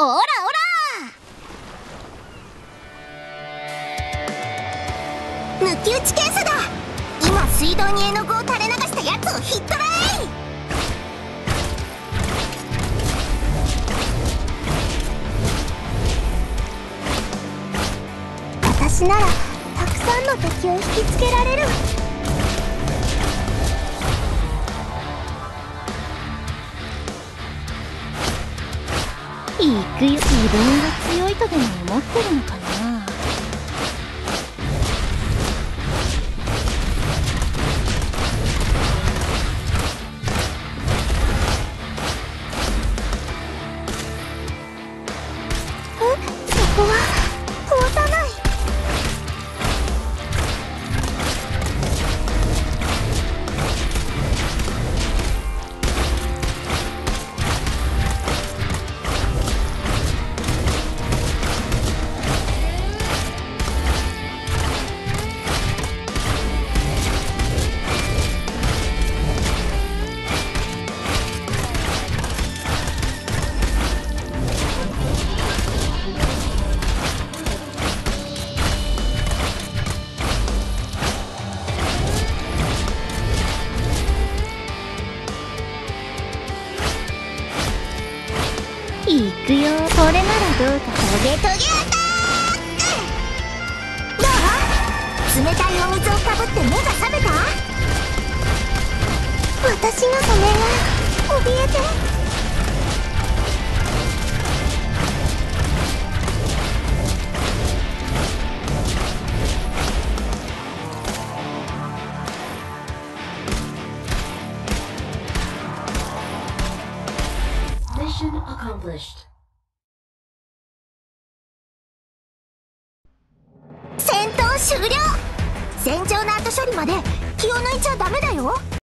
オラオラ抜き打ち検査だ。今水道に絵の具を垂れ流したやつをヒットライ。私ならたくさんの敵を引きつけられる。行くよ自分が強いとでも思ってるのかな？くよこれならどうかトゲトゲアタックどう冷たいお水をかぶって目が覚めた私の羽が怯えて戦闘終了。戦場の後処理まで気を抜いちゃダメだよ。